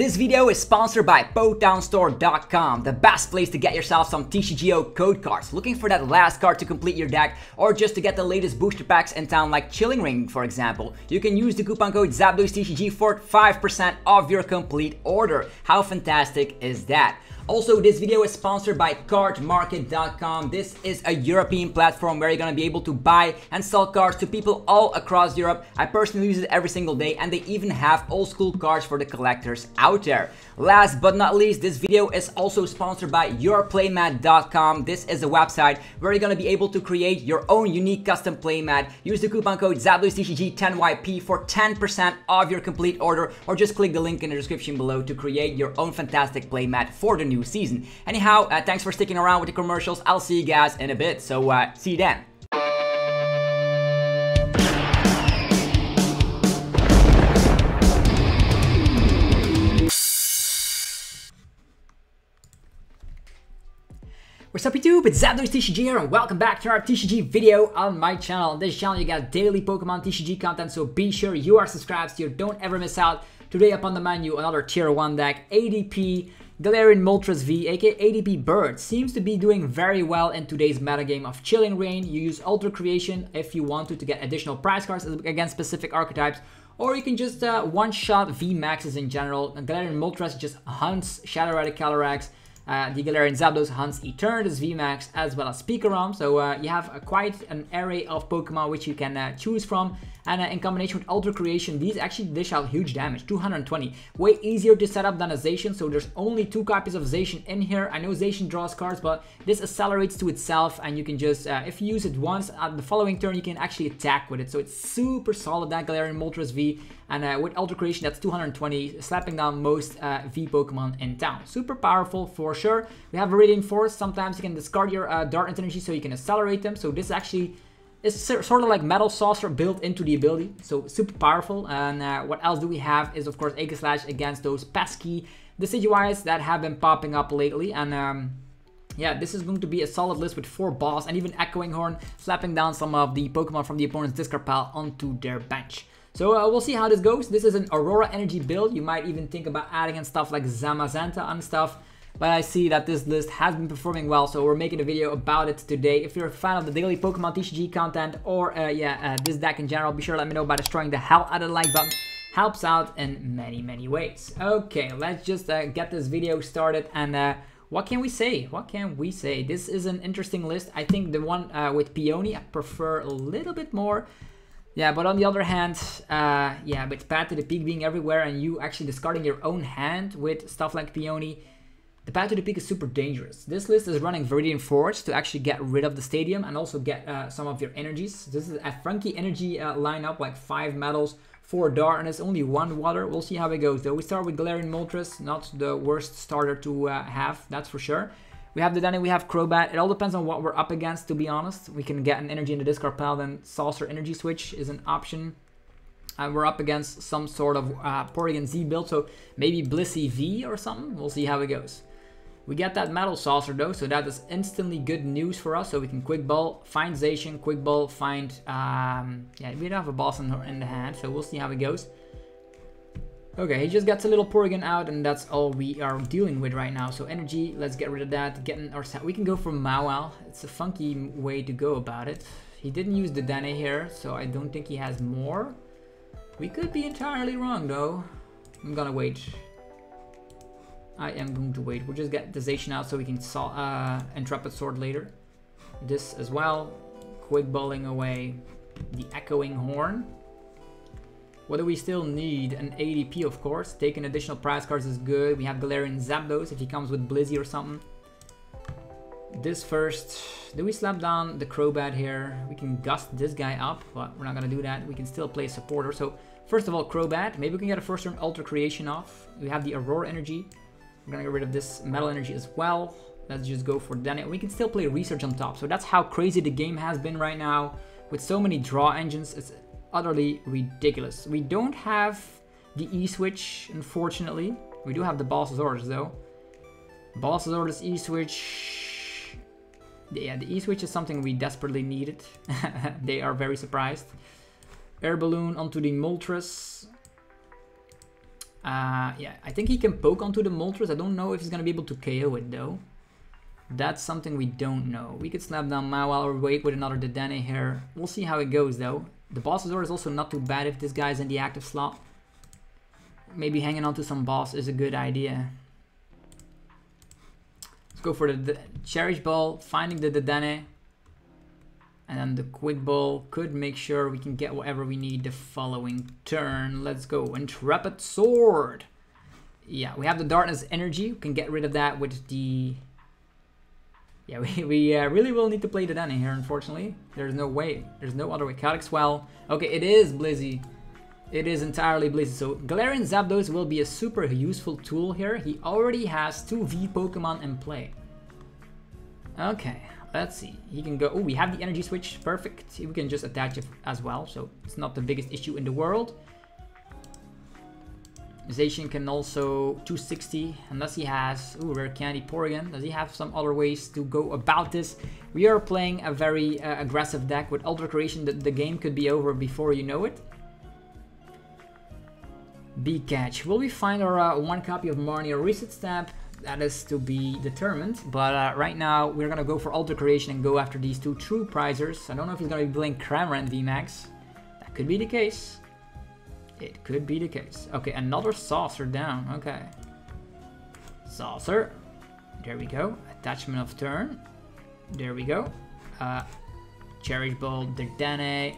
This video is sponsored by PotownStore.com, the best place to get yourself some TCGO code cards. Looking for that last card to complete your deck, or just to get the latest booster packs in town like Chilling Reign, for example. You can use the coupon code ZapdosTCG for 5% off your complete order. How fantastic is that? Also, this video is sponsored by cardmarket.com. This is a European platform where you're gonna be able to buy and sell cards to people all across Europe. I personally use it every single day and they even have old school cards for the collectors out there. Last but not least, this video is also sponsored by yourplaymat.com. This is a website where you're gonna be able to create your own unique custom playmat. Use the coupon code ZapdosTCG10YP for 10% off your complete order or just click the link in the description below to create your own fantastic playmat for the new season. Anyhow, uh, thanks for sticking around with the commercials. I'll see you guys in a bit. So uh, see you then. What's up YouTube, it's Zapdos TCG here and welcome back to our TCG video on my channel. On this channel you got daily Pokemon TCG content, so be sure you are subscribed so you don't ever miss out. Today up on the menu, another tier 1 deck, ADP Galarian Moltres V, aka ADP Bird, seems to be doing very well in today's metagame of Chilling Reign. You use Alter Creation if you want to to get additional prize cards against specific archetypes, or you can just uh, one-shot V Maxes in general. Galarian Moltres just hunts Shadow Rider Calyrex, uh, the Galarian Zapdos hunts Eternatus V-Max, as well as Pikarom, so uh, you have quite an array of Pokemon which you can uh, choose from. And uh, in combination with Alter Creation, these actually dish out huge damage, 220. Way easier to set up than a Zacian, so there's only two copies of Zacian in here. I know Zacian draws cards, but this accelerates to itself, and you can just, uh, if you use it once, at the following turn you can actually attack with it. So it's super solid, that Galarian Moltres V. And uh, with Alter Creation, that's 220, slapping down most uh, V Pokemon in town. Super powerful for sure. We have Viridian Forest. Sometimes you can discard your uh, Dark Energy so you can accelerate them. So this actually is sort of like Metal Saucer built into the ability. So super powerful. And uh, what else do we have is, of course, Aegislash against those pesky Decidueyes that have been popping up lately. And... Um, yeah, this is going to be a solid list with 4 balls and even Echoing Horn slapping down some of the Pokemon from the opponent's discard pile onto their bench. So uh, we'll see how this goes. This is an Aurora Energy build. You might even think about adding in stuff like Zamazenta and stuff. But I see that this list has been performing well, so we're making a video about it today. If you're a fan of the daily Pokemon TCG content or uh, yeah, uh, this deck in general, be sure to let me know by destroying the hell out of the like button. Helps out in many, many ways. Okay, let's just uh, get this video started and uh, what can we say? What can we say? This is an interesting list. I think the one uh, with Peony I prefer a little bit more. Yeah, but on the other hand, uh, yeah, with Path to the Peak being everywhere and you actually discarding your own hand with stuff like Peony, the Path to the Peak is super dangerous. This list is running Viridian Forest to actually get rid of the stadium and also get uh, some of your energies. This is a funky energy uh, lineup, like 5 metals, 4 darkness, only 1 water. We'll see how it goes though. We start with Galarian Moltres, not the worst starter to uh, have, that's for sure. We have Dedenne, we have Crobat. It all depends on what we're up against, to be honest. We can get an energy in the discard pile, then Saucer Energy Switch is an option. And we're up against some sort of uh, Porygon Z build, so maybe Blissey V or something. We'll see how it goes. We get that Metal Saucer though, so that is instantly good news for us. So we can Quick Ball, find Zacian, Quick Ball, find... Um, yeah, we don't have a boss in, in the hand, so we'll see how it goes. Okay, he just gets a little Porygon out and that's all we are dealing with right now. So energy, let's get rid of that. Getting our We can go for Mawile. It's a funky way to go about it. He didn't use Dedenne here, so I don't think he has more. We could be entirely wrong though. I'm gonna wait. I am going to wait. We'll just get the Zacian out so we can saw, uh, Intrepid Sword later. This as well. Quick bowling away the Echoing Horn. What do we still need? An ADP, of course. Taking additional prize cards is good. We have Galarian Zapdos if he comes with Blissey or something. This first. Do we slap down the Crobat here? We can gust this guy up, but we're not going to do that. We can still play a supporter. So, first of all, Crobat. Maybe we can get a first turn Alter Creation off. We have the Aurora Energy. Going to get rid of this Metal Energy as well. Let's just go for then. We can still play Research on top. So that's how crazy the game has been right now. With so many draw engines, it's utterly ridiculous. We don't have the E-switch, unfortunately. We do have the boss's orders, though. Boss's orders, E-switch... Yeah, the E-switch is something we desperately needed. they are very surprised. Air Balloon onto the Moltres. Uh, yeah, I think he can poke onto the Moltres. I don't know if he's gonna be able to KO it though. That's something we don't know. We could slap down Mawile or wait with another Dedenne here. We'll see how it goes though. The boss's order is also not too bad if this guy's in the active slot. Maybe hanging on to some boss is a good idea. Let's go for the, the Cherish Ball, finding the Dedenne. And then the Quick Ball could make sure we can get whatever we need the following turn. Let's go. Intrepid Sword. Yeah, we have the Darkness Energy. We can get rid of that with the... Yeah, we, we uh, really will need to play the Dedenne here, unfortunately. There's no way. There's no other way. Chaotic Swell. Okay, it is Blissey. It is entirely Blissey. So Galarian Zapdos will be a super useful tool here. He already has two V Pokemon in play. Okay, let's see. He can go. Oh, we have the energy switch. Perfect. We can just attach it as well. So it's not the biggest issue in the world. Zacian can also 260 unless he has ooh, rare candy Porygon. Does he have some other ways to go about this? We are playing a very uh, aggressive deck with Alter Creation. The, the game could be over before you know it. B catch. Will we find our uh, one copy of Marnie or reset stamp? That is to be determined. But uh, right now, we're gonna go for Alter Creation and go after these two true prizers. I don't know if he's gonna be playing Cramorant VMAX. That could be the case. It could be the case. Okay, another Saucer down. Okay. Saucer. There we go. Attachment of turn. There we go. Uh, Cherish Ball, Dedenne.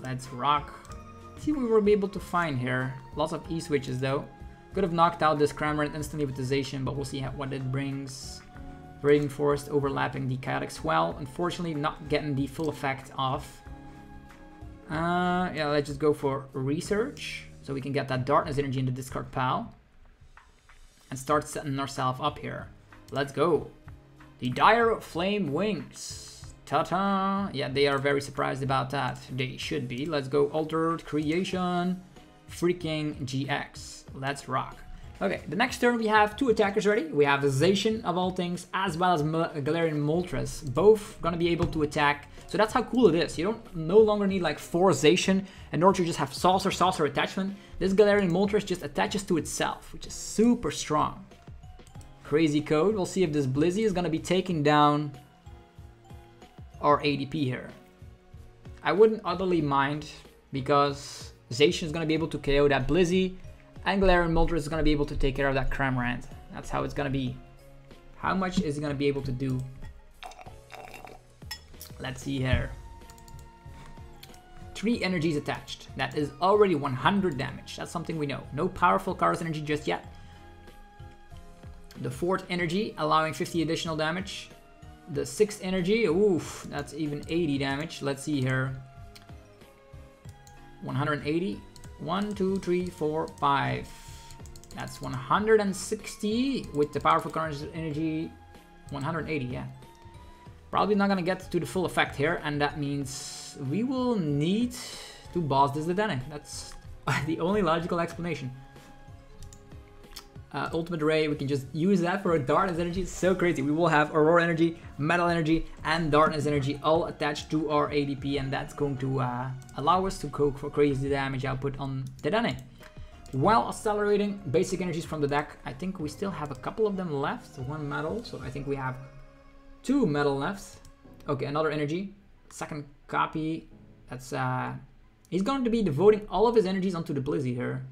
Let's rock see what we will be able to find here. Lots of E-switches though. Could have knocked out this Cramorant instantly with Zacian, but we'll see what it brings. Raging Forest overlapping the Chaotic Swell. Unfortunately, not getting the full effect off. Uh, yeah, let's just go for Research. So we can get that Darkness Energy into discard pile. And start setting ourselves up here. Let's go. The Dire Flame Wings. Ta-ta! Yeah, they are very surprised about that. They should be. Let's go Altered Creation. Freaking GX. Let's rock. Okay, the next turn we have two attackers ready. We have Zacian of all things, as well as Galarian Moltres, both gonna be able to attack. So that's how cool it is. You don't no longer need like four Zacian in order to just have Saucer Saucer attachment. This Galarian Moltres just attaches to itself, which is super strong. Crazy code. We'll see if this Blissey is gonna be taking down our ADP here. I wouldn't utterly mind because Zacian is to be able to KO that Blissey and Galarian Moltres is going to be able to take care of that Cramorant. That's how it's going to be. How much is he going to be able to do? Let's see here. Three energies attached. That is already 100 damage. That's something we know. No powerful Chaos energy just yet. The fourth energy allowing 50 additional damage. The sixth energy, oof, that's even 80 damage. Let's see here. 180. 1, 2, 3, 4, 5. That's 160 with the powerful current energy. 180, yeah. Probably not gonna get to the full effect here, and that means we will need to boss this Dedenne. That's the only logical explanation uh, Ultimate Ray, we can just use that for a Darkness Energy. So crazy. We will have Aurora Energy, Metal Energy, and Darkness Energy all attached to our ADP, and that's going to uh, allow us to cook for crazy damage output on Dedenne. While accelerating basic energies from the deck, I think we still have a couple of them left. One metal, so I think we have two metal left. Okay, another energy. Second copy. That's uh he's going to be devoting all of his energies onto the Blissey here.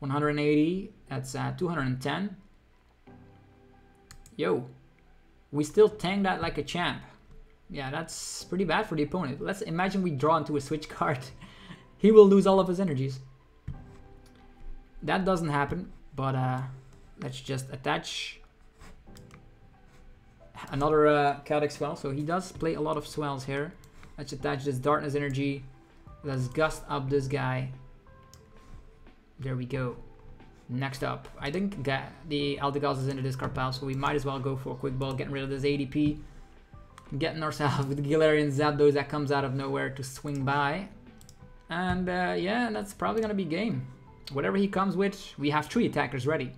180, that's uh, 210. Yo, we still tank that like a champ. Yeah, that's pretty bad for the opponent. Let's imagine we draw into a switch card. he will lose all of his energies. That doesn't happen, but uh, let's just attach another uh, Chaotic Swell. So he does play a lot of swells here. Let's attach this Darkness Energy. Let's gust up this guy. There we go. Next up, I think the Eldegoss is in the discard pile, so we might as well go for a quick ball, getting rid of this ADP. Getting ourselves with Galarian Zapdos that comes out of nowhere to swing by. And uh, yeah, that's probably gonna be game. Whatever he comes with, we have three attackers ready.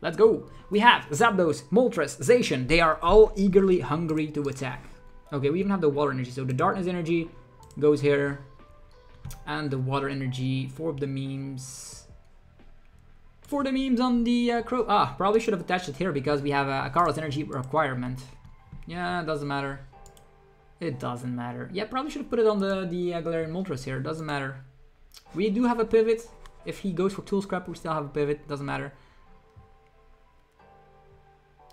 Let's go. We have Zapdos, Moltres, Zacian. They are all eagerly hungry to attack. Okay, we even have the water energy. So the darkness energy goes here. And the water energy for the memes for the memes on the uh, crow. Ah, probably should have attached it here because we have a, colorless energy requirement. Yeah, it doesn't matter. It doesn't matter. Yeah, probably should have put it on the, the uh, Galarian Moltres here. Doesn't matter. We do have a pivot. If he goes for Tool Scrap, we still have a pivot. Doesn't matter.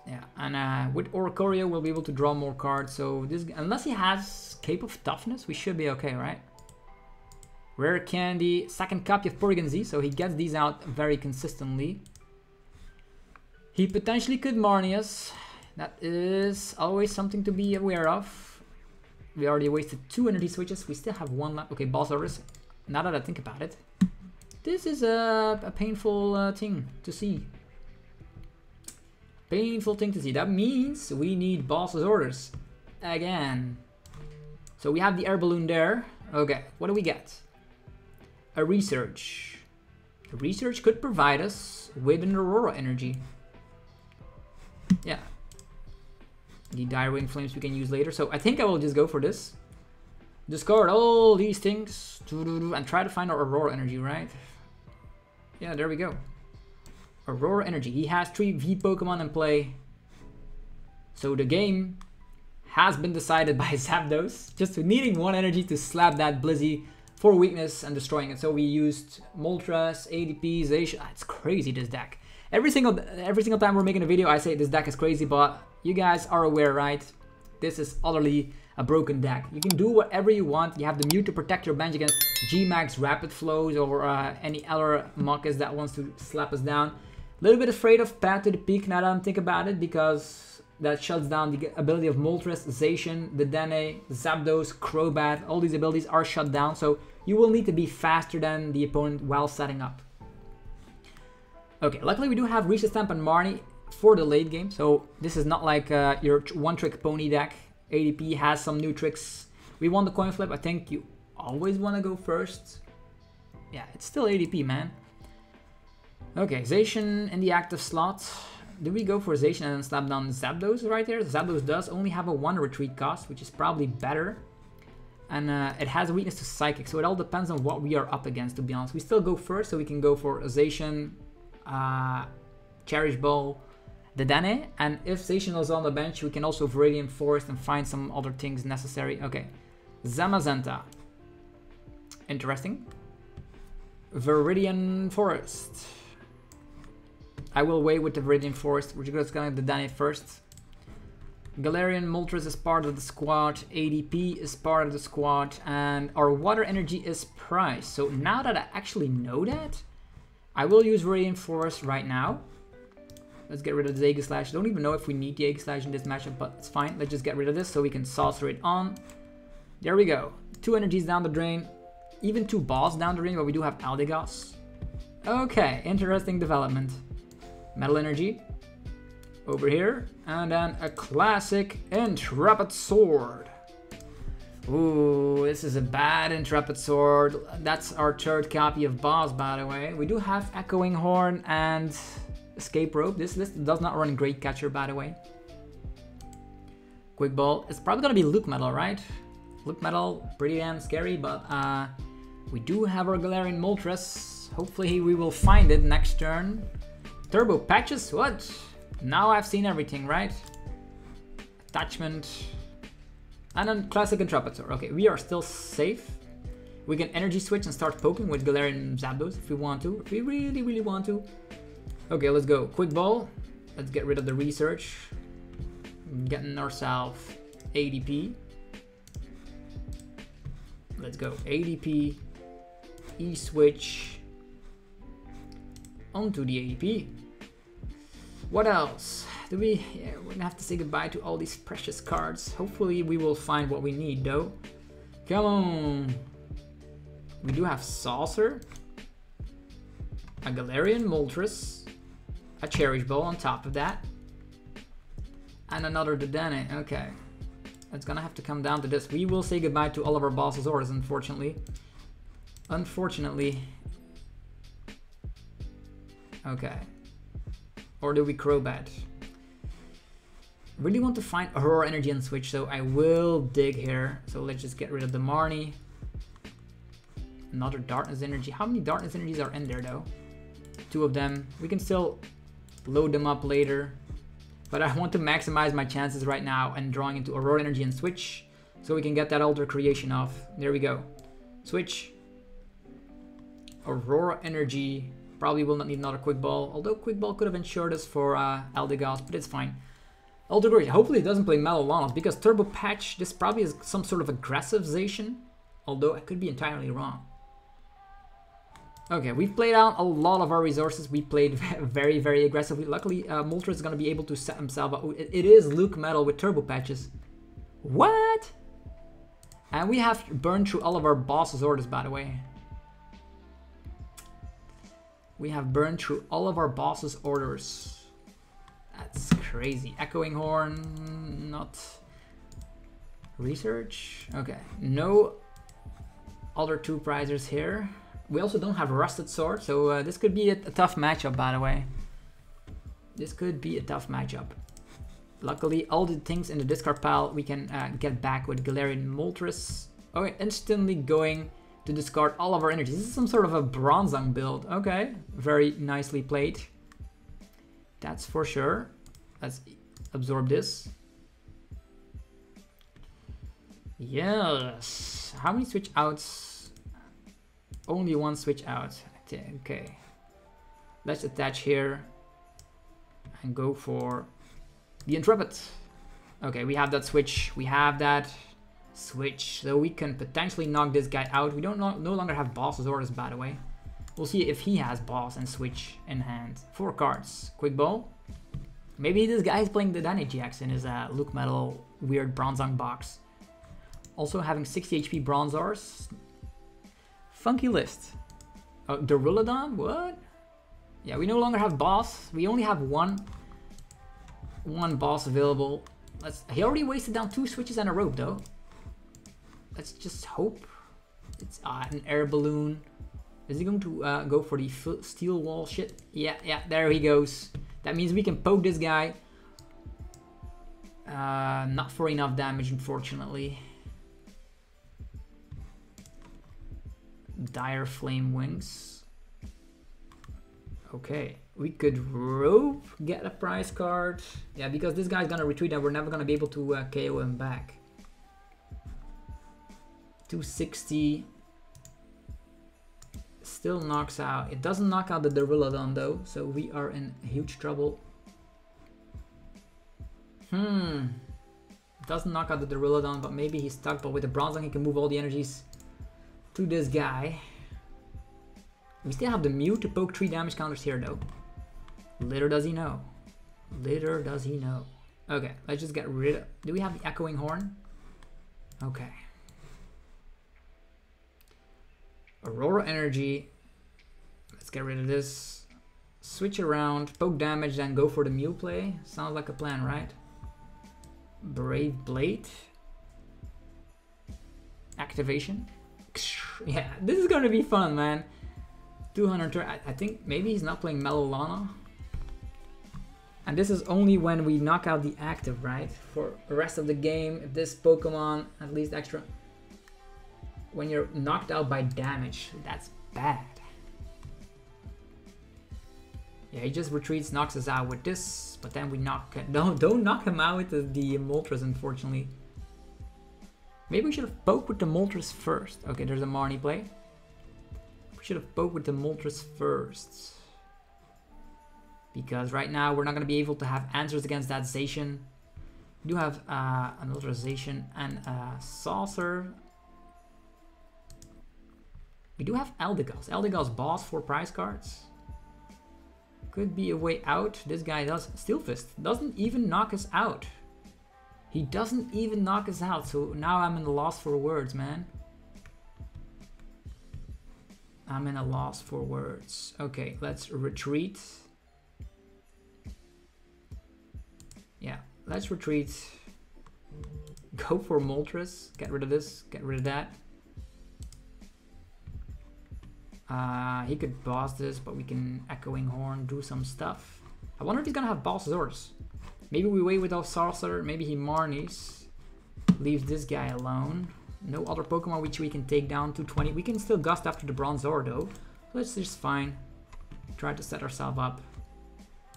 Yeah, and uh, with Oricorio, we'll be able to draw more cards. So this, unless he has Cape of Toughness, we should be okay, right? Rare Candy, second copy of Porygon Z, so he gets these out very consistently. He potentially could Marnius. That is always something to be aware of. We already wasted two energy switches. We still have one left. Okay, Boss Orders. Now that I think about it, this is a, a painful uh, thing to see. Painful thing to see. That means we need Boss's Orders again. So we have the air balloon there. Okay, what do we get? A research. A research could provide us with an Aurora energy. Yeah. The Dire Wing Flames we can use later. So I think I will just go for this. Discard all these things and try to find our Aurora energy, right? Yeah, there we go. Aurora energy. He has three V Pokemon in play. So the game has been decided by Zapdos. Just needing one energy to slap that Blissey for weakness and destroying it. So we used Moltres, ADPs, Zacian. Ah, it's crazy this deck. Every single every single time we're making a video, I say this deck is crazy, but you guys are aware, right? This is utterly a broken deck. You can do whatever you want. You have the Mute to protect your bench against G-Max Rapid Flows or uh, any other Muckus that wants to slap us down. A little bit afraid of Path to the Peak now that I'm thinking about it because that shuts down the ability of Moltres, Zacian, Dedenne, Zapdos, Crobat. All these abilities are shut down, so you will need to be faster than the opponent while setting up. Okay, luckily we do have Reset Stamp and Marnie for the late game, so this is not like uh, your one-trick pony deck. ADP has some new tricks. We won the coin flip. I think you always want to go first. Yeah, it's still ADP, man. Okay, Zacian in the active slot. Do we go for Zacian and then slap down Zapdos right there? Zapdos does only have a one retreat cost, which is probably better. And uh, it has a weakness to Psychic, so it all depends on what we are up against, to be honest. We still go first, so we can go for Zacian, uh, Cherish Ball, Dedenne, and if Zacian is on the bench, we can also Viridian Forest and find some other things necessary. Okay, Zamazenta. Interesting. Viridian Forest. I will wait with the Viridian Forest. We're just gonna Dedenne first. Galarian Moltres is part of the squad, ADP is part of the squad, and our water energy is priced. So now that I actually know that, I will use Viridian Forest right now. Let's get rid of the Aegislash. Don't even know if we need the Aegislash in this matchup, but it's fine. Let's just get rid of this so we can saucer it on. There we go. Two energies down the drain. Even two balls down the drain, but we do have Eldegoss. Okay, interesting development. Metal Energy. Over here. And then a classic Intrepid Sword. Ooh, this is a bad Intrepid Sword. That's our third copy of Boss, by the way. We do have Echoing Horn and Escape Rope. This list does not run Great Catcher, by the way. Quick Ball. It's probably gonna be LucMetal, right? LucMetal, pretty damn scary, but uh, we do have our Galarian Moltres. Hopefully we will find it next turn. Turbo Patches? What? Now I've seen everything, right? Attachment. And then Classic Sword. Okay, we are still safe. We can Energy Switch and start poking with Galarian Zapdos if we want to. If we really, really want to. Okay, let's go. Quick ball. Let's get rid of the research. Getting ourselves ADP. Let's go. ADP. E-switch. Onto the ADP. What else? Do we... Yeah, we're gonna have to say goodbye to all these precious cards. Hopefully we will find what we need, though. Come on. We do have Saucer. A Galarian Moltres a Cherish Ball on top of that. And another Dedenne, okay. It's gonna have to come down to this. We will say goodbye to all of our Boss's orders, unfortunately. Unfortunately. Okay. Or do we Crobat? Really want to find Aurora Energy and switch, so I will dig here. So let's just get rid of the Marnie. Another Darkness Energy. How many Darkness Energies are in there though? two of them. We can still load them up later. But I want to maximize my chances right now and drawing into Aurora Energy and Switch so we can get that Alter creation off. There we go. Switch. Aurora Energy. Probably will not need another Quick Ball, although Quick Ball could have ensured us for uh, Eldegoss, but it's fine. Creation. Hopefully it doesn't play Melollanos because Turbo Patch, this probably is some sort of aggressivization, although I could be entirely wrong. Okay, we've played out a lot of our resources. We played very, very aggressively. Luckily, uh, Moltres is going to be able to set himself up. It, it is LucMetal with turbo patches. What? And we have burned through all of our boss's orders, by the way. We have burned through all of our boss's orders. That's crazy. Echoing Horn, not... Research? Okay, no other two prizes here. We also don't have Rusted Sword, so uh, this could be a, a, tough matchup, by the way. This could be a tough matchup. Luckily, all the things in the discard pile we can uh, get back with Galarian Moltres. Okay, instantly going to discard all of our energy. This is some sort of a Bronzong build. Okay, very nicely played. That's for sure. Let's absorb this. Yes. How many switch outs only one switch out. Okay. Let's attach here and go for the Intrepid. Okay, we have that switch. We have that switch. So we can potentially knock this guy out. We don't no, no longer have boss's orders, by the way. We'll see if he has boss and switch in hand. Four cards. Quick ball. Maybe this guy is playing Dedenne GX in his uh, LucMetal weird Bronzong box. Also having 60 HP Bronzors. Funky list. Oh, Duraludon? What? Yeah, we no longer have boss. We only have one one boss available. Let's. He already wasted down two switches and a rope, though. Let's just hope it's uh, an air balloon. Is he going to uh, go for the steel wall shit? Yeah, yeah, there he goes. That means we can poke this guy. Uh, not for enough damage, unfortunately. Dire Flame Wings. Okay, we could rope, get a prize card. Yeah, because this guy's gonna retreat and we're never gonna be able to uh, KO him back. 260. Still knocks out. It doesn't knock out the Duraludon though, so we are in huge trouble. Hmm. Doesn't knock out the Duraludon, but maybe he's stuck. But with the Bronzong, he can move all the energies to this guy. We still have the Mew to poke 3 damage counters here though. Little does he know. Little does he know. Okay, let's just get rid of... Do we have the Echoing Horn? Okay. Aurora Energy. Let's get rid of this. Switch around, poke damage, then go for the Mew play. Sounds like a plan, right? Brave Blade. Activation. Yeah, this is gonna be fun, man. 200 I, I think maybe he's not playing Melollano. And this is only when we knock out the active, right? For the rest of the game, if this Pokemon, at least extra... When you're knocked out by damage, that's bad. Yeah, he just retreats, knocks us out with this, but then we knock... Don't, don't knock him out with the, the Moltres, unfortunately. Maybe we should have poked with the Moltres first. Okay, there's a Marnie play. We should have poked with the Moltres first. Because right now we're not going to be able to have answers against that Zacian. We do have uh, an Zacian and a Saucer. We do have Eldegoss. Eldegoss boss for prize cards. Could be a way out. This guy does. Steel Fist doesn't even knock us out. He doesn't even knock us out, so now I'm in the loss for words, man. I'm in a loss for words. Okay, let's retreat. Yeah, let's retreat. Go for Moltres. Get rid of this, get rid of that. Uh, he could boss this, but we can Echoing Horn, do some stuff. I wonder if he's gonna have Boss Zors. Maybe we wait with our Sorcerer, maybe he Marnies. Leaves this guy alone. No other Pokemon which we can take down to 20. We can still Gust after the Bronze Bronzor though. So that's just fine. try to set ourselves up.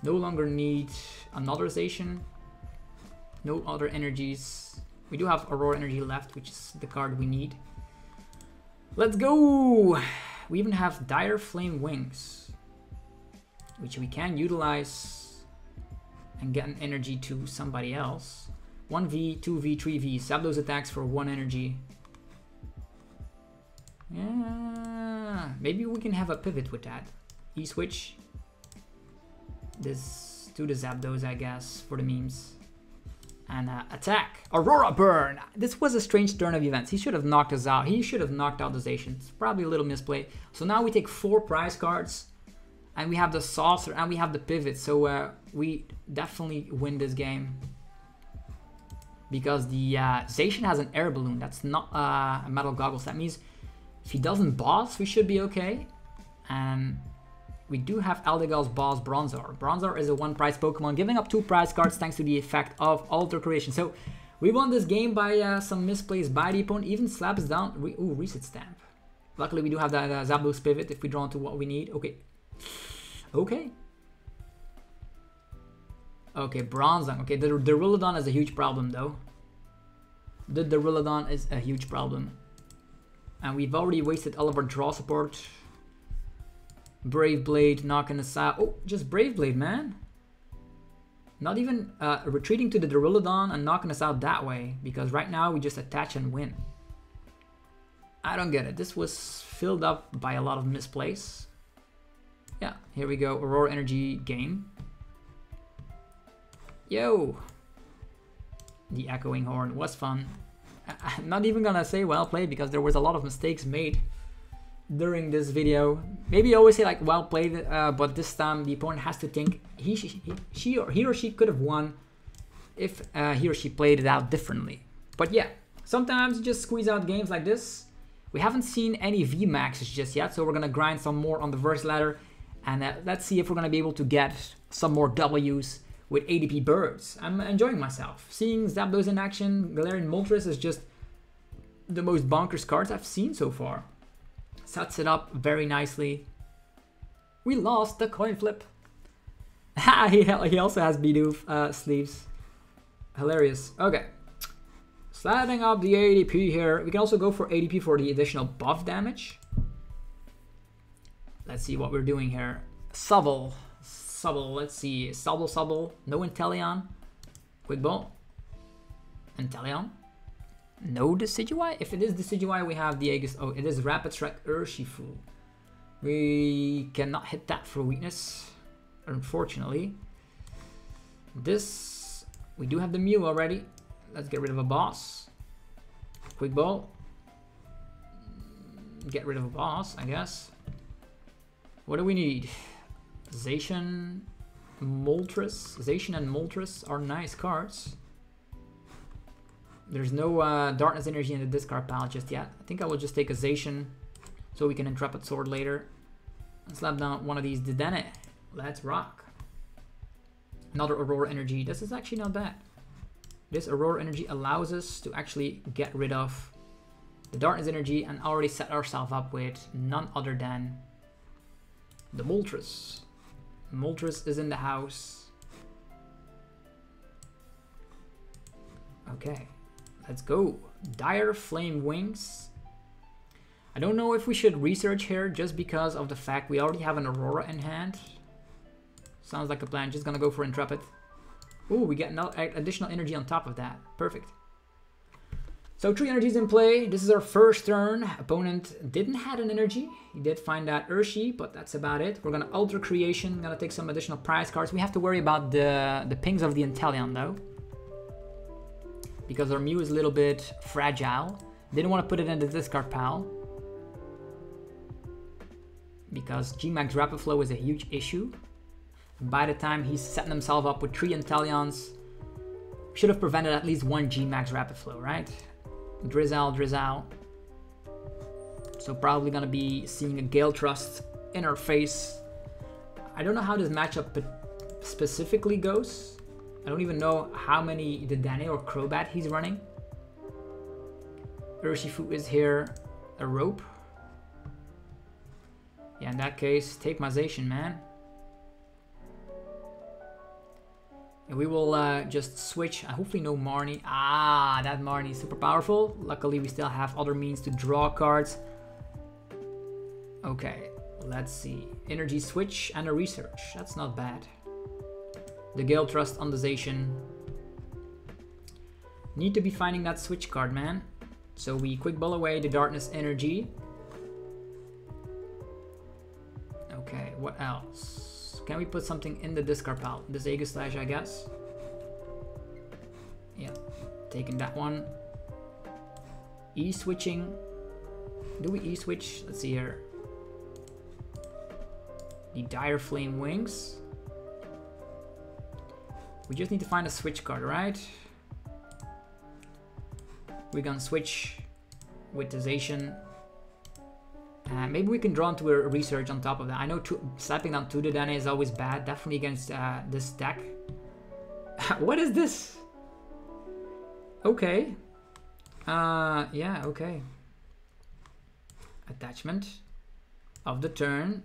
No longer need another Zacian. No other energies. We do have Aurora Energy left, which is the card we need. Let's go! We even have Dire Flame Wings, which we can utilize and get an energy to somebody else. 1v, 2v, 3v. Sab those attacks for 1 energy. Yeah, maybe we can have a pivot with that. E-switch. This to the Zapdos, I guess, for the memes. And uh, attack. Aurora Burn! This was a strange turn of events. He should have knocked us out. He should have knocked out the Zacian. It's probably a little misplay. So now we take four prize cards. And we have the Saucer and we have the Pivot. So uh, we definitely win this game. Because the uh, Zacian has an air balloon. That's not uh, a metal goggles. That means if he doesn't boss, we should be okay. And we do have Eldegoss Boss Bronzor. Bronzor is a one prize Pokemon, giving up two prize cards thanks to the effect of Alter Creation. So we won this game by uh, some misplaced by the opponent, even slaps down. Re ooh, reset stamp. Luckily, we do have that uh, pivot if we draw into what we need. Okay. Okay. Okay, Bronzong. Okay, the Duraludon is a huge problem though. The Duraludon is a huge problem. And we've already wasted all of our draw support. Brave Blade knocking us out. Oh, just Brave Blade, man. Not even uh, retreating to the Duraludon and knocking us out that way. Because right now we just attach and win. I don't get it. This was filled up by a lot of misplays. Yeah, here we go. Aurora Energy game. Yo! The Echoing Horn was fun. I'm not even gonna say well played because there was a lot of mistakes made during this video. Maybe I always say like well played, uh, but this time the opponent has to think he, she, she or he or she could have won if uh, he or she played it out differently. But yeah, sometimes you just squeeze out games like this. We haven't seen any VMAXs just yet, so we're gonna grind some more on the verse ladder, and uh, let's see if we're gonna be able to get some more W's with ADP birds. I'm enjoying myself. Seeing Zapdos in action, Galarian Moltres is just the most bonkers cards I've seen so far. Sets it up very nicely. We lost the coin flip. he, he also has Bidoof uh, sleeves. Hilarious. Okay. Sliding up the ADP here. We can also go for ADP for the additional buff damage. Let's see what we're doing here. Sobble. Sobble, let's see. Sobble, Sobble. No Inteleon. Quick Ball. Inteleon. No Decidueye? If it is Decidueye, we have the Aegis. Oh, it is Rapid Strike Urshifu. We cannot hit that for weakness, unfortunately. This, we do have the Mew already. Let's get rid of a boss. Quick Ball. Get rid of a boss, I guess. What do we need? Zacian, Moltres. Zacian and Moltres are nice cards. There's no uh, Darkness Energy in the discard pile just yet. I think I will just take a Zacian so we can Intrepid Sword later. And slap down one of these Dedenne. Let's rock. Another Aurora Energy. This is actually not bad. This Aurora Energy allows us to actually get rid of the Darkness Energy and already set ourselves up with none other than the Moltres. Moltres is in the house. Okay, let's go. Dire Flame Wings. I don't know if we should research here just because of the fact we already have an Aurora in hand. Sounds like a plan. Just gonna go for Intrepid. Ooh, we get no additional energy on top of that. Perfect. So three energies in play. This is our first turn. Opponent didn't have an energy. He did find that Urshi, but that's about it. We're gonna Alter Creation, gonna take some additional prize cards. We have to worry about the, the pings of the Inteleon though. Because our Mew is a little bit fragile. Didn't want to put it in the discard pile. Because Gmax Rapid Flow is a huge issue. And by the time he's setting himself up with three Inteleons, should have prevented at least one Gmax Rapid Flow, right? Drizzle, Drizzle. So probably gonna be seeing a Gale Thrust in our face. I don't know how this matchup specifically goes. I don't even know how many Dedenne or Crobat he's running. Urshifu is here. A rope. Yeah, in that case, take my Zacian, man. And we will uh, just switch. Uh, hopefully no Marnie. Ah, that Marnie is super powerful. Luckily, we still have other means to draw cards. Okay, let's see. Energy switch and a research. That's not bad. The Gale Thrust on the Zacian. Need to be finding that switch card, man. So we quick ball away the darkness energy. Okay, what else? Can we put something in the discard pile? This Aegislash, I guess. Yeah, taking that one. E-switching. Do we E-switch? Let's see here. The Dire Flame Wings. We just need to find a switch card, right? We're gonna switch with the Zacian. Uh, maybe we can draw into a research on top of that. I know two, slapping down two Dedenne is always bad, definitely against uh, this deck. what is this? Okay. Uh, yeah, okay. Attachment of the turn.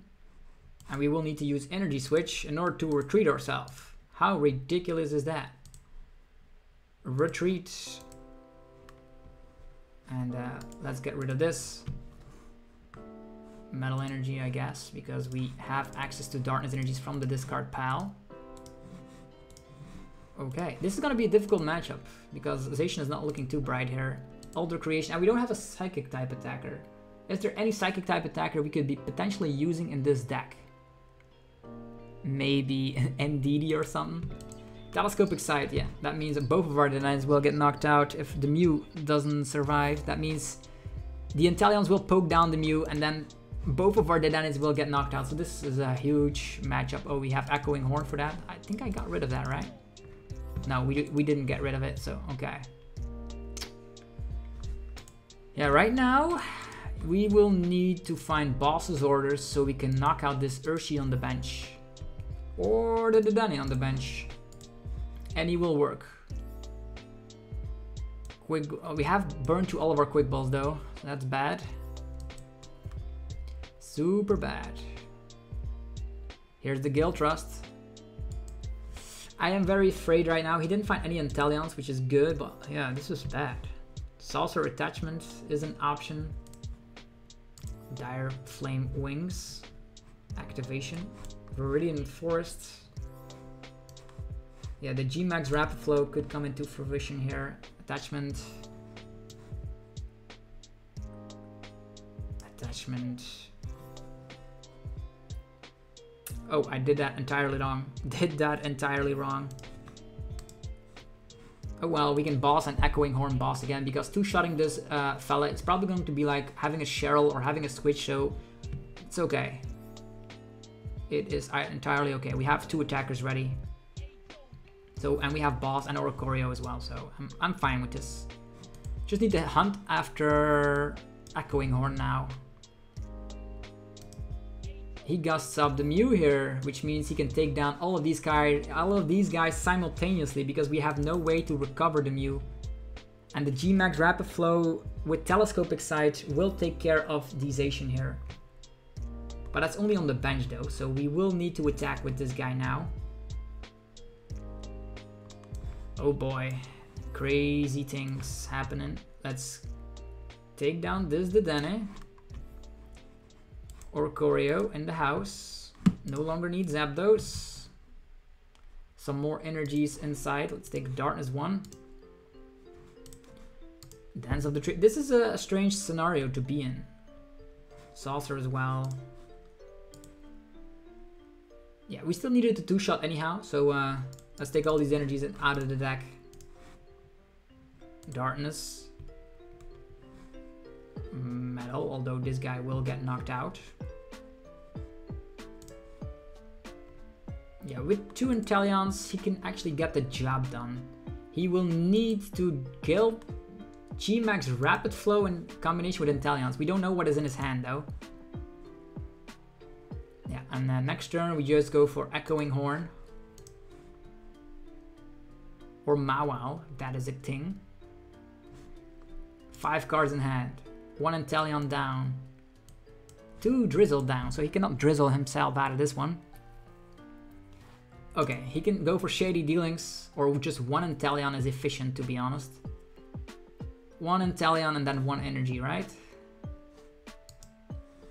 And we will need to use energy switch in order to retreat ourselves. How ridiculous is that? Retreat and uh, let's get rid of this. Metal energy, I guess, because we have access to darkness energies from the discard pile. Okay, this is gonna be a difficult matchup because Zacian is not looking too bright here. Alter Creation, and we don't have a Psychic type attacker. Is there any Psychic type attacker we could be potentially using in this deck? Maybe Indeedee or something? Telescopic sight, yeah. That means that both of our Dedennes will get knocked out if the Mew doesn't survive. That means the Inteleons will poke down the Mew and then both of our Dedennes will get knocked out. So this is a huge matchup. Oh, we have Echoing Horn for that. I think I got rid of that, right? No, we, we didn't get rid of it, so okay. Yeah, right now we will need to find boss's orders so we can knock out this Urshi on the bench. Or the Dedenne on the bench and any will work. Quick, uh, we have burned to all of our quick balls though, that's bad. Super bad. Here's the Gale Thrust. I am very afraid right now. He didn't find any Inteleons, which is good, but yeah, this is bad. Saucer attachment is an option. Dire Flame Wings activation. Viridian Forest yeah, the Gmax Rapid Flow could come into fruition here. Attachment. Attachment. Oh, I did that entirely wrong. Did that entirely wrong. Oh well, we can boss an Echoing Horn boss again because two-shotting this uh, fella, it's probably going to be like having a Cheryl or having a Switch, show. it's okay. It is uh, entirely okay. We have two attackers ready. So, and we have boss and Oricorio as well, so I'm, I'm fine with this. Just need to hunt after Echoing Horn now. He gusts up the Mew here, which means he can take down all of these guys, all of these guys simultaneously because we have no way to recover the Mew. And the Gmax Rapid Flow with Telescopic Sight will take care of Zacian here. But that's only on the bench though, so we will need to attack with this guy now. Oh boy, crazy things happening. Let's take down this Dedenne. Oricorio in the house. No longer need Zapdos. Some more energies inside. Let's take Darkness 1. Dance of Tribute. This is a strange scenario to be in. Saucer as well. Yeah, we still needed the two-shot anyhow, so uh, Let's take all these energies out of the deck. Darkness. Metal, although this guy will get knocked out. Yeah, with two Inteleons, he can actually get the job done. He will need to kill G-Max Rapid Flow in combination with Inteleons. We don't know what is in his hand though. Yeah, and then next turn we just go for Echoing Horn or Mawile, that is a thing. Five cards in hand, one Inteleon down, two Drizzle down, so he cannot drizzle himself out of this one. Okay, he can go for shady dealings, or just one Inteleon is efficient, to be honest. One Inteleon and then one energy, right?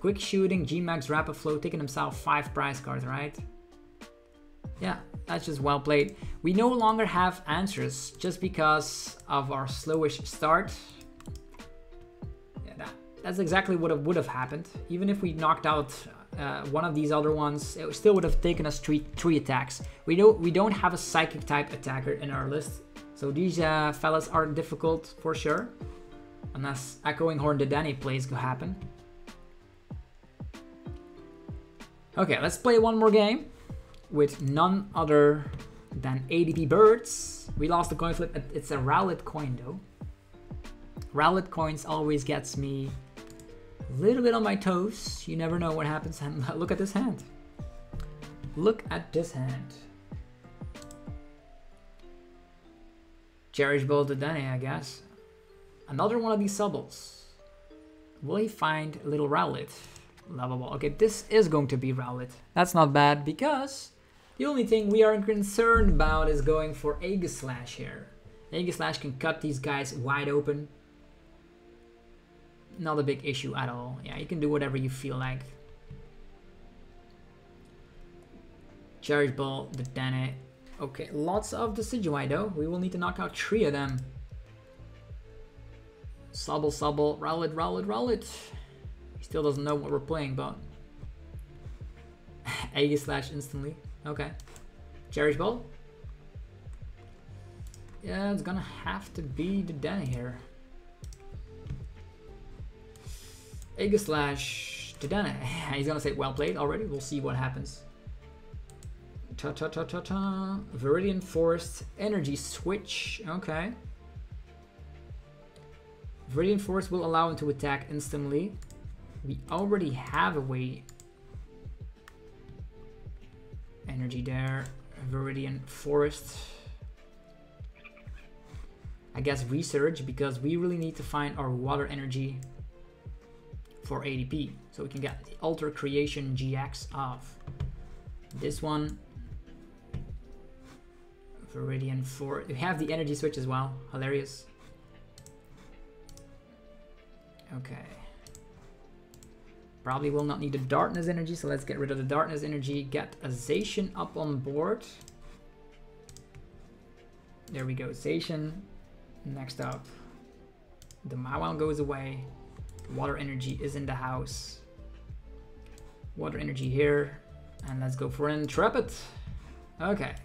Quick shooting, G-Max Rapid Flow, taking himself five prize cards, right? Yeah, that's just well played. We no longer have answers just because of our slowish start. Yeah, that, that's exactly what would have happened. Even if we knocked out uh, one of these other ones, it still would have taken us three three attacks. We don't we don't have a psychic type attacker in our list, so these uh, fellas are difficult for sure, unless echoing horn Dedenne plays could happen. Okay, let's play one more game with none other than ADP Birds. We lost the coin flip. It's a Rowlet coin though. Rowlet coins always gets me a little bit on my toes. You never know what happens. And look at this hand. Look at this hand. Cherish Ball to Danny, I guess. Another one of these Sobbles. Will he find a little Rowlet? Lovable. Okay, this is going to be Rowlet. That's not bad because the only thing we are concerned about is going for Aegislash here. Aegislash can cut these guys wide open. Not a big issue at all. Yeah, you can do whatever you feel like. Cherish Ball, the Dane. Okay, lots of Decidueye though. We will need to knock out three of them. Sobble, Sobble, Rowlet, Rowlet, Rowlet. Still doesn't know what we're playing, but... Aegislash instantly. Okay. Cherish Ball. Yeah, it's gonna have to be the Danny here. Aegislash to Danny. He's gonna say well played already. We'll see what happens. Ta ta ta ta ta. Viridian Forest Energy Switch. Okay. Viridian Forest will allow him to attack instantly. We already have a way energy there. Viridian Forest. I guess research because we really need to find our water energy for ADP. So we can get the Alter Creation GX off. This one. Viridian Forest. We have the energy switch as well. Hilarious. Okay. Probably will not need the darkness energy, so let's get rid of the darkness energy. Get a Zacian up on board. There we go, Zacian. Next up, the Mawile goes away. Water energy is in the house. Water energy here. And let's go for Intrepid. Okay.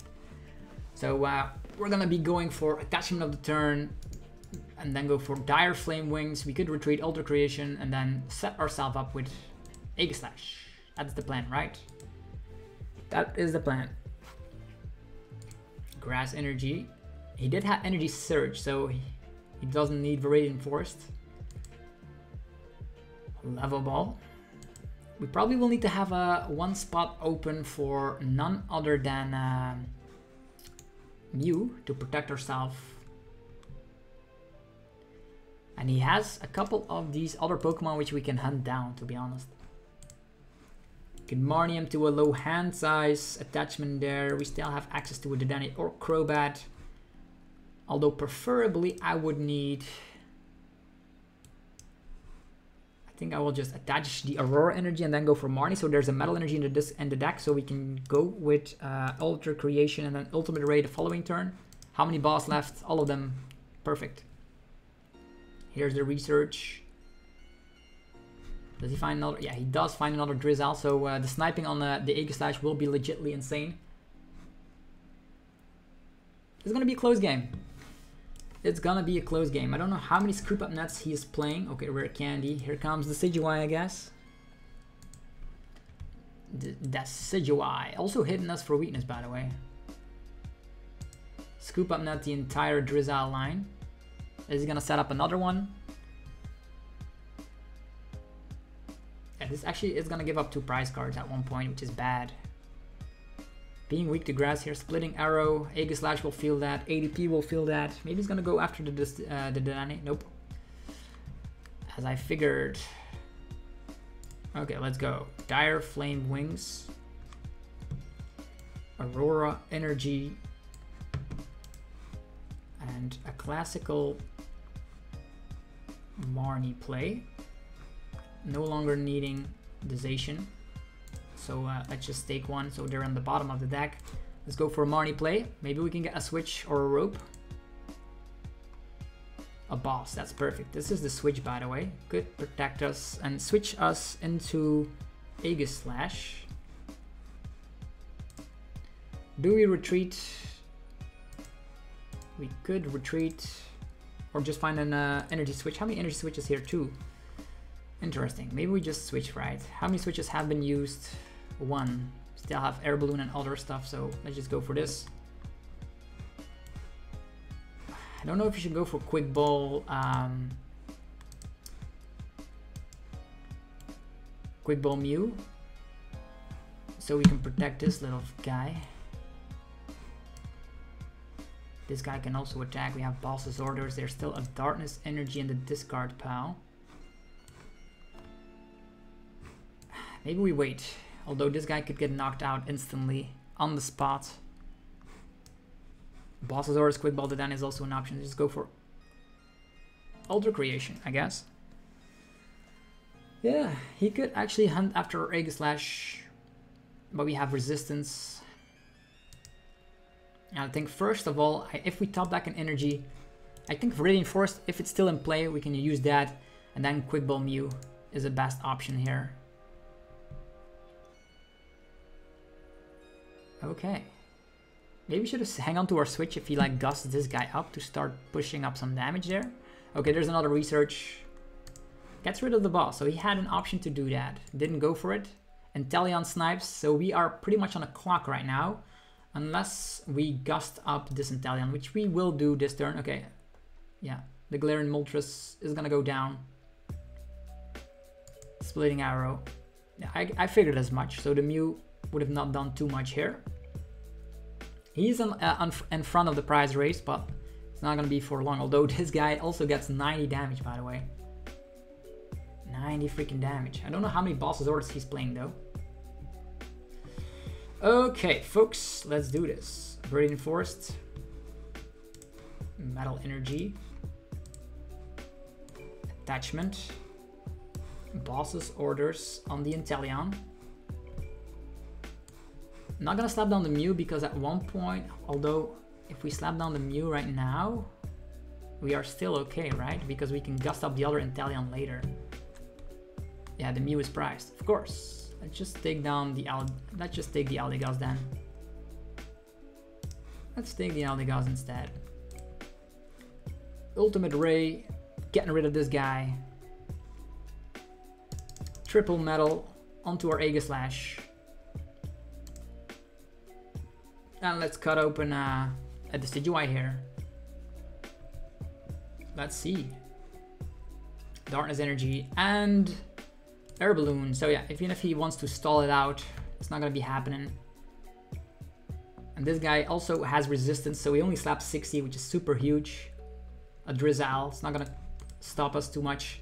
So uh, we're gonna be going for attachment of the turn and then go for Direflame Wings. We could retreat Alter Creation and then set ourselves up with Aegislash. That's the plan, right? That is the plan. Grass Energy. He did have Energy Surge, so he, he doesn't need Viridian Forest. Level Ball. We probably will need to have a one spot open for none other than uh, Mew to protect ourselves. And he has a couple of these other Pokemon which we can hunt down, to be honest. Marnium to a low hand size attachment there. We still have access to a Dedenne or Crobat. Although preferably I would need... I think I will just attach the Aurora energy and then go for Marnie. So there's a metal energy in the, and the deck. So we can go with uh, Alter Creation and then Ultimate Ray the following turn. How many boss left? All of them. Perfect. Here's the research. Does he find another? Yeah, he does find another Drizzile. So uh, the sniping on the, the Aegislash will be legitly insane. It's gonna be a close game. It's gonna be a close game. I don't know how many scoop up nets he is playing. Okay, rare candy. Here comes the Decidueye, I guess. The Decidueye. Also hitting us for weakness, by the way. Scoop up net the entire Drizzile line. Is he gonna set up another one? This actually is gonna give up two prize cards at one point, which is bad. Being weak to grass here, splitting arrow, Aegislash will feel that, ADP will feel that. Maybe he's gonna go after the uh, the Dedenne. Nope. As I figured. Okay, let's go. Direflame Wings. Aurora Energy, and a classical Marnie play. No longer needing Dization. So uh, let's just take one. So they're on the bottom of the deck. Let's go for a Marnie play. Maybe we can get a switch or a rope. A boss, that's perfect. This is the switch, by the way. Could protect us and switch us into Aegislash. Do we retreat? We could retreat or just find an uh, energy switch. How many energy switches here? Two. Interesting. Maybe we just switch, right? How many switches have been used? One. Still have air balloon and other stuff, so let's just go for this. I don't know if you should go for quick ball. Um, quick ball Mew. So we can protect this little guy. This guy can also attack. We have boss's orders. There's still a darkness energy in the discard pile. Maybe we wait. Although this guy could get knocked out instantly on the spot. Boss's orders, quick ball then is also an option. Just go for Alter Creation, I guess. Yeah, he could actually hunt after Aegislash, but we have resistance. I think first of all, if we top back an energy, I think Forest, if it's still in play, we can use that. And then Quick Ball Mew is the best option here. Okay. Maybe we should just hang on to our switch if he like gusts this guy up to start pushing up some damage there. Okay, there's another research. Gets rid of the boss, so he had an option to do that. Didn't go for it. Inteleon snipes, so we are pretty much on a clock right now. Unless we gust up this Inteleon, which we will do this turn. Okay, yeah. The Galarian Moltres is gonna go down. Splitting Arrow. Yeah, I, I figured as much. So the Mew would have not done too much here. He's on, uh, in front of the prize race, but it's not gonna be for long. Although this guy also gets 90 damage, by the way. 90 freaking damage. I don't know how many bosses orders he's playing though. Okay, folks, let's do this. Viridian Forest. Metal Energy. Attachment. Boss's orders on the Inteleon. Not gonna slap down the Mew because at one point, although if we slap down the Mew right now, we are still okay, right? Because we can gust up the other Inteleon later. Yeah, the Mew is priced, of course. Let's just take down the Al let's just take the Eldegoss then. Let's take the Eldegoss instead. Ultimate Ray, getting rid of this guy. Triple metal onto our Aegislash. And let's cut open uh, a Decidueye here. Let's see. Darkness Energy and Air Balloon. So yeah, even if he wants to stall it out, it's not gonna be happening. And this guy also has resistance, so he only slaps 60, which is super huge. A Drizzile, it's not gonna stop us too much.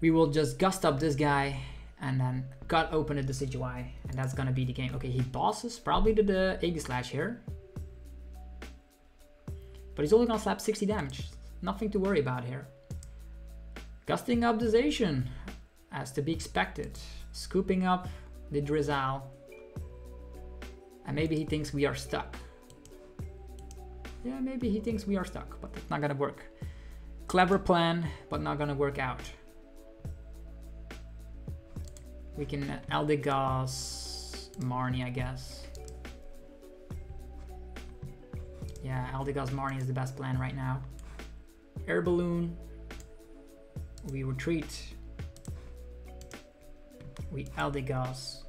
We will just gust up this guy and then cut open at the Decidueye, and that's gonna be the game. Okay, he bosses probably to the, the Aegislash here. But he's only gonna slap 60 damage. Nothing to worry about here. Gusting up Updization, as to be expected. Scooping up the Drizzile. And maybe he thinks we are stuck. Yeah, maybe he thinks we are stuck, but it's not gonna work. Clever plan, but not gonna work out. We can Eldegoss Marnie, I guess. Yeah, Eldegoss Marnie is the best plan right now. Air Balloon, we retreat, we Eldegoss,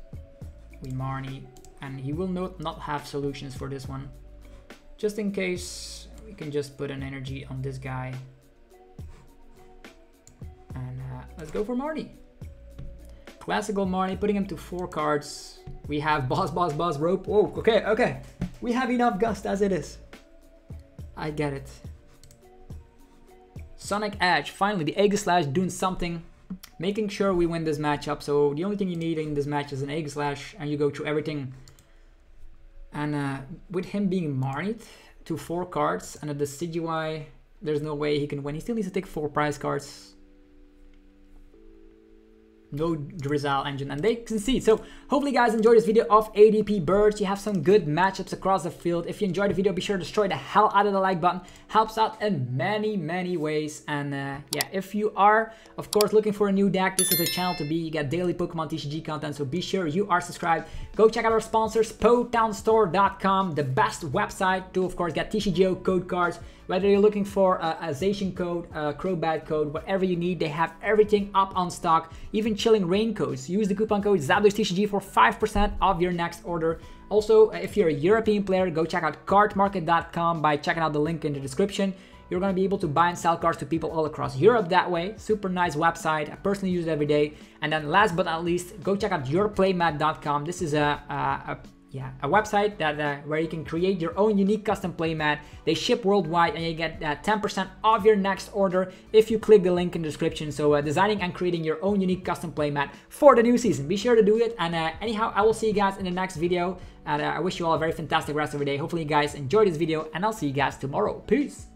we Marnie, and he will not, not have solutions for this one. Just in case, we can just put an energy on this guy. And uh, let's go for Marnie. Classical Marnie, putting him to four cards. We have Boss, Boss, Boss, Rope. Oh, okay, okay. We have enough Gust as it is. I get it. Sonic Edge, finally the Aegislash doing something, making sure we win this matchup. So the only thing you need in this match is an Aegislash and you go through everything And uh, with him being Marnit to four cards and a Decidueye, there's no way he can win. He still needs to take four prize cards no Drizzile engine and they concede. So hopefully guys enjoyed this video of ADP Birds. You have some good matchups across the field. If you enjoyed the video, be sure to destroy the hell out of the like button. Helps out in many, many ways. And uh, yeah, if you are, of course, looking for a new deck, this is the channel to be. You get daily Pokemon TCG content, so be sure you are subscribed. Go check out our sponsors, PotownStore.com, the best website to, of course, get TCGO code cards. Whether you're looking for a, a code, a Crobat code, whatever you need, they have everything up on stock. Even Chilling Reign codes. Use the coupon code ZapdosTCG for 5% off your next order. Also, uh, if you're a European player, go check out cardmarket.com by checking out the link in the description. You're going to be able to buy and sell cards to people all across Europe that way. Super nice website. I personally use it every day. And then last but not least, go check out yourplaymat.com. This is a, a, a yeah, a website that uh, where you can create your own unique custom playmat. They ship worldwide, and you get 10% uh, off your next order if you click the link in the description. So uh, designing and creating your own unique custom playmat for the new season. Be sure to do it. And uh, anyhow, I will see you guys in the next video. And uh, I wish you all a very fantastic rest of your day. Hopefully, you guys enjoyed this video, and I'll see you guys tomorrow. Peace.